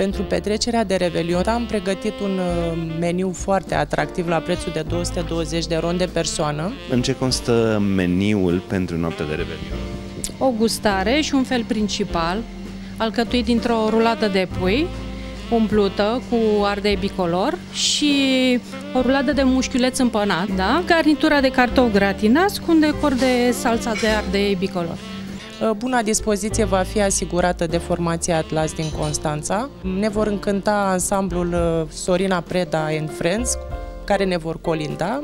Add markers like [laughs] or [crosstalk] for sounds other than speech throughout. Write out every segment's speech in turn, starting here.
Pentru petrecerea de Revelion am pregătit un uh, meniu foarte atractiv la prețul de 220 de ron de persoană. În ce constă meniul pentru noaptea de Revelion? O gustare și un fel principal, alcătuit dintr-o rulată de pui, umplută cu ardei bicolor și o ruladă de mușchiuleț împănat, da? garnitura de cartofi gratinați cu un decor de salsa de ardei bicolor. Uh, buna dispoziție va fi asigurată de formația Atlas din Constanța. Ne vor încânta ansamblul uh, Sorina Preda and Friends, care ne vor colinda.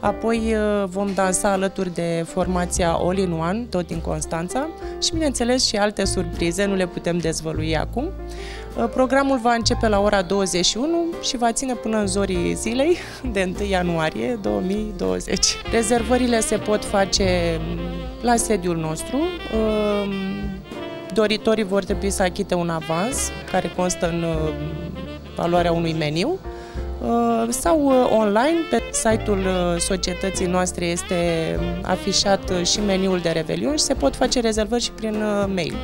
Apoi uh, vom dansa alături de formația All in One, tot din Constanța și, bineînțeles, și alte surprize, nu le putem dezvălui acum. Programul va începe la ora 21 și va ține până în zorii zilei [laughs] de 1 ianuarie 2020. Rezervările se pot face la sediul nostru. Doritorii vor trebui să achite un avans care constă în valoarea unui meniu sau online pe site-ul societății noastre este afișat și meniul de Revelion și se pot face rezervări și prin mail.